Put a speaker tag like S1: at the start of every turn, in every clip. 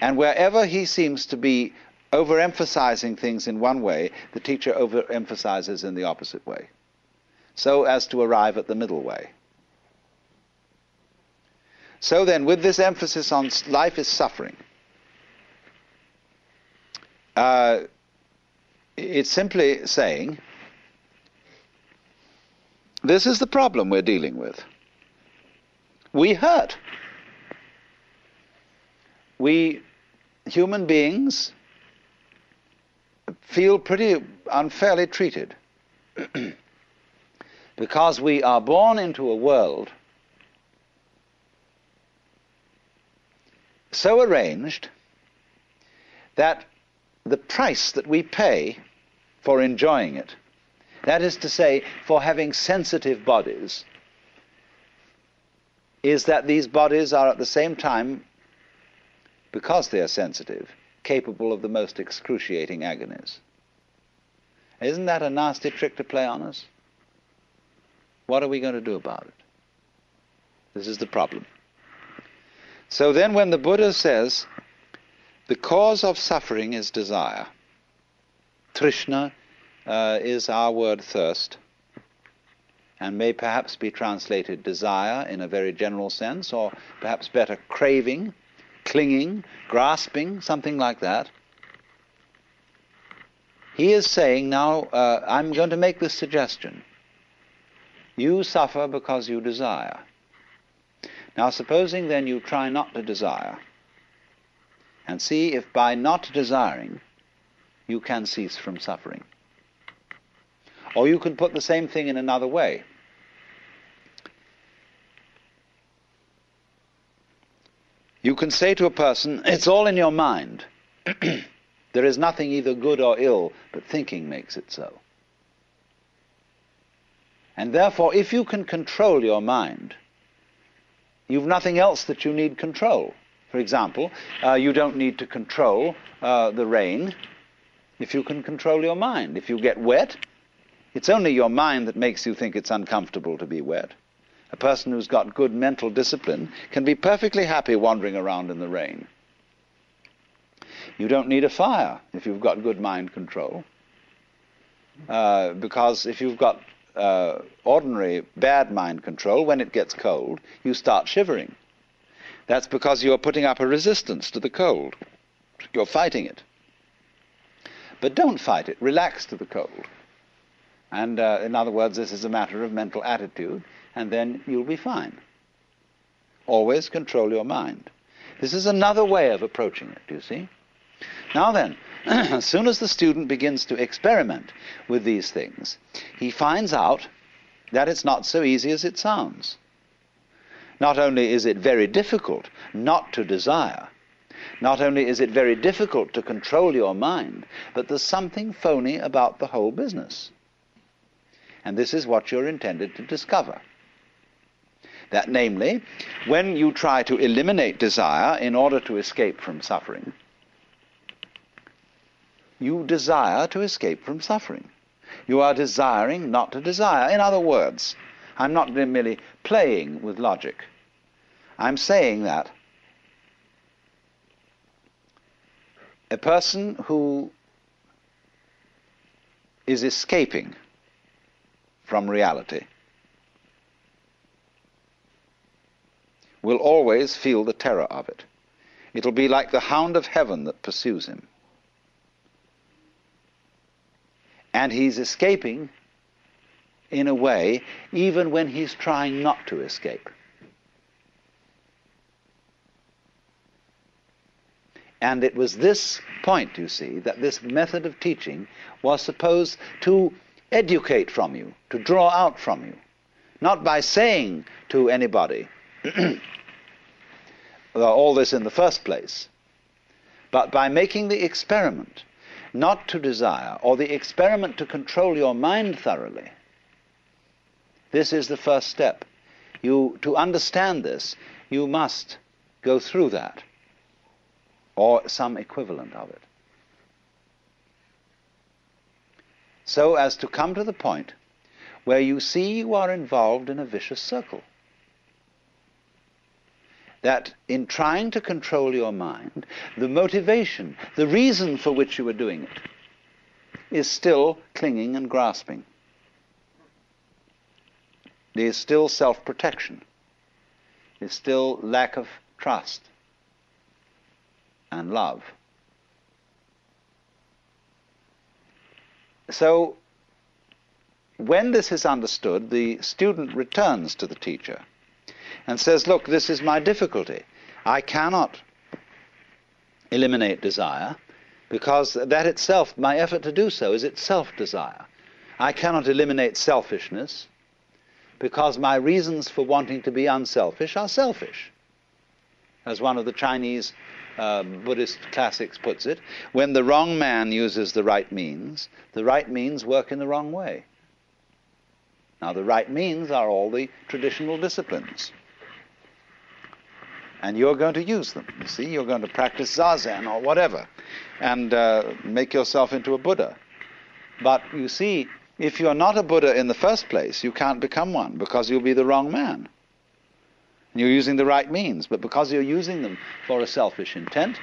S1: And wherever he seems to be overemphasizing things in one way, the teacher overemphasizes in the opposite way, so as to arrive at the middle way. So then, with this emphasis on life is suffering, uh, it's simply saying this is the problem we're dealing with. We hurt. We, human beings, feel pretty unfairly treated. Because we are born into a world so arranged that the price that we pay for enjoying it, that is to say, for having sensitive bodies, is that these bodies are at the same time, because they are sensitive, capable of the most excruciating agonies. Isn't that a nasty trick to play on us? What are we going to do about it? This is the problem. So then, when the Buddha says the cause of suffering is desire, Trishna uh, is our word thirst, and may perhaps be translated desire in a very general sense, or perhaps better craving, clinging, grasping, something like that. He is saying, now, uh, I'm going to make this suggestion. You suffer because you desire. Now, supposing then you try not to desire, and see if by not desiring you can cease from suffering. Or you can put the same thing in another way. You can say to a person, it's all in your mind. there is nothing either good or ill, but thinking makes it so. And therefore, if you can control your mind, You've nothing else that you need control. For example, uh, you don't need to control uh, the rain if you can control your mind. If you get wet, it's only your mind that makes you think it's uncomfortable to be wet. A person who's got good mental discipline can be perfectly happy wandering around in the rain. You don't need a fire if you've got good mind control. Uh, because if you've got uh, ordinary bad mind control, when it gets cold, you start shivering. That's because you're putting up a resistance to the cold. You're fighting it. But don't fight it. Relax to the cold. And uh, in other words, this is a matter of mental attitude, and then you'll be fine. Always control your mind. This is another way of approaching it, you see? Now then, as soon as the student begins to experiment with these things, he finds out that it's not so easy as it sounds. Not only is it very difficult not to desire, not only is it very difficult to control your mind, but there's something phony about the whole business. And this is what you're intended to discover. That, namely, when you try to eliminate desire in order to escape from suffering, you desire to escape from suffering. You are desiring not to desire. In other words, I'm not merely playing with logic. I'm saying that a person who is escaping from reality will always feel the terror of it. It'll be like the hound of heaven that pursues him. And he's escaping in a way, even when he's trying not to escape. And it was this point, you see, that this method of teaching was supposed to educate from you, to draw out from you. Not by saying to anybody all this in the first place, but by making the experiment not to desire, or the experiment to control your mind thoroughly, this is the first step. You, to understand this, you must go through that, or some equivalent of it. So as to come to the point where you see you are involved in a vicious circle. that in trying to control your mind, the motivation, the reason for which you are doing it, is still clinging and grasping. There is still self protection. There's still lack of trust and love. So, when this is understood, the student returns to the teacher and says, Look, this is my difficulty. I cannot eliminate desire because that itself, my effort to do so, is itself desire. I cannot eliminate selfishness because my reasons for wanting to be unselfish are selfish. As one of the Chinese uh, Buddhist classics puts it, when the wrong man uses the right means, the right means work in the wrong way. Now, the right means are all the traditional disciplines and you're going to use them. You see, you're going to practice zazen or whatever, and uh, make yourself into a Buddha. But you see, if you're not a Buddha in the first place, you can't become one because you'll be the wrong man. And you're using the right means, but because you're using them for a selfish intent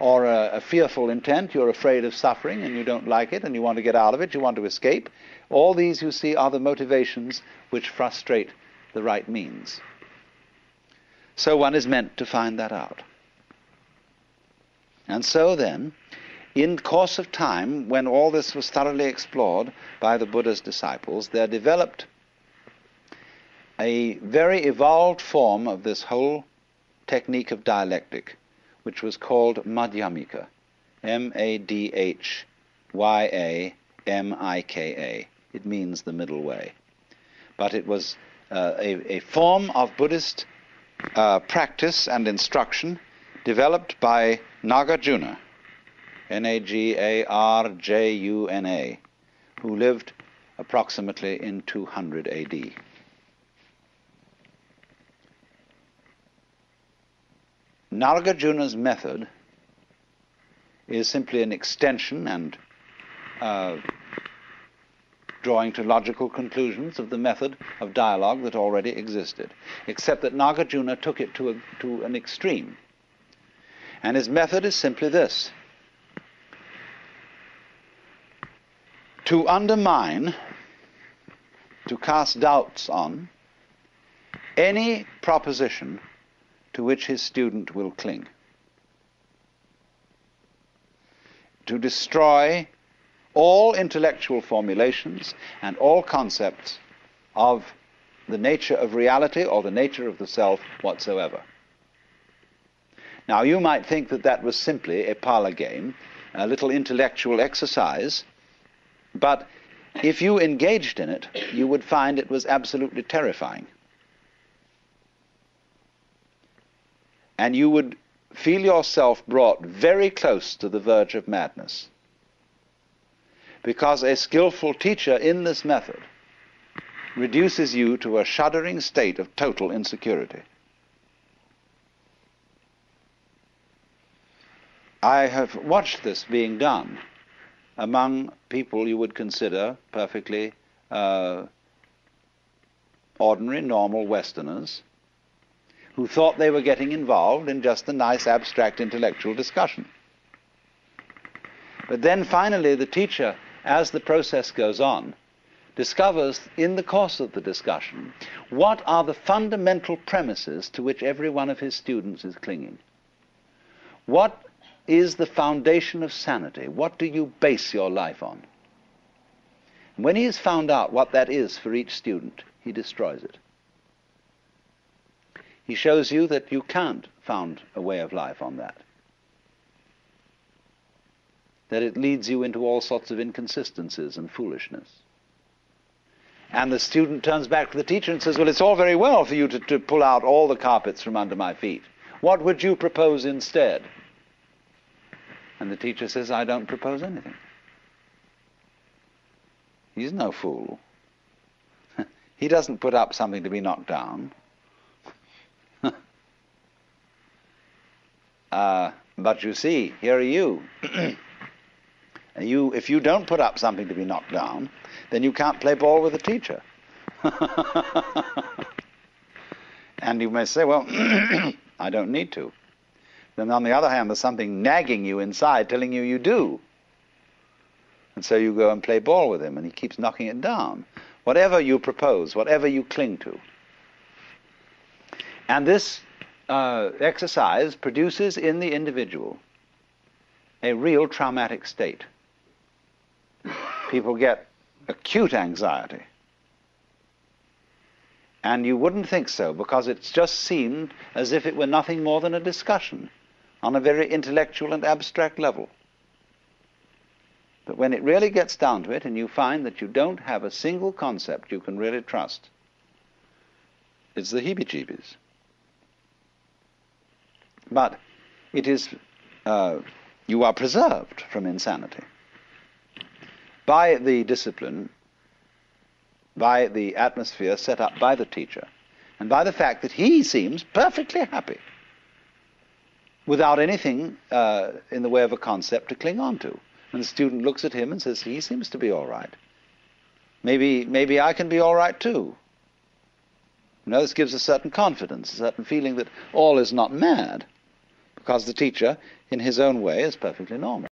S1: or a, a fearful intent, you're afraid of suffering and you don't like it and you want to get out of it, you want to escape. All these, you see, are the motivations which frustrate the right means. So one is meant to find that out. And so then, in course of time, when all this was thoroughly explored by the Buddha's disciples, there developed a very evolved form of this whole technique of dialectic, which was called Madhyamika, M-A-D-H-Y-A-M-I-K-A. It means the middle way. But it was uh, a, a form of Buddhist uh, practice and instruction developed by Nagarjuna, N A G A R J U N A, who lived approximately in 200 AD. Nagarjuna's method is simply an extension and uh, drawing to logical conclusions of the method of dialogue that already existed, except that Nagarjuna took it to, a, to an extreme. And his method is simply this to undermine, to cast doubts on any proposition to which his student will cling. To destroy all intellectual formulations and all concepts of the nature of reality or the nature of the self whatsoever. Now, you might think that that was simply a parlor game, a little intellectual exercise, but if you engaged in it, you would find it was absolutely terrifying. And you would feel yourself brought very close to the verge of madness because a skillful teacher in this method reduces you to a shuddering state of total insecurity. I have watched this being done among people you would consider perfectly uh, ordinary, normal Westerners who thought they were getting involved in just a nice abstract intellectual discussion. But then finally the teacher as the process goes on, discovers in the course of the discussion what are the fundamental premises to which every one of his students is clinging. What is the foundation of sanity? What do you base your life on? And When he has found out what that is for each student, he destroys it. He shows you that you can't found a way of life on that that it leads you into all sorts of inconsistencies and foolishness. And the student turns back to the teacher and says, Well, it's all very well for you to, to pull out all the carpets from under my feet. What would you propose instead? And the teacher says, I don't propose anything. He's no fool. he doesn't put up something to be knocked down. Uh, but you see, here are you. You, if you don't put up something to be knocked down, then you can't play ball with the teacher. and you may say, well, I don't need to. Then on the other hand, there's something nagging you inside telling you you do. And so you go and play ball with him, and he keeps knocking it down. Whatever you propose, whatever you cling to. And this uh, exercise produces in the individual a real traumatic state. People get acute anxiety. And you wouldn't think so because it's just seemed as if it were nothing more than a discussion on a very intellectual and abstract level. But when it really gets down to it and you find that you don't have a single concept you can really trust, it's the heebie jeebies. But it is, uh, you are preserved from insanity by the discipline, by the atmosphere set up by the teacher, and by the fact that he seems perfectly happy without anything uh, in the way of a concept to cling on to. And the student looks at him and says, he seems to be all right. Maybe, maybe I can be all right too. You know, this gives a certain confidence, a certain feeling that all is not mad, because the teacher, in his own way, is perfectly normal.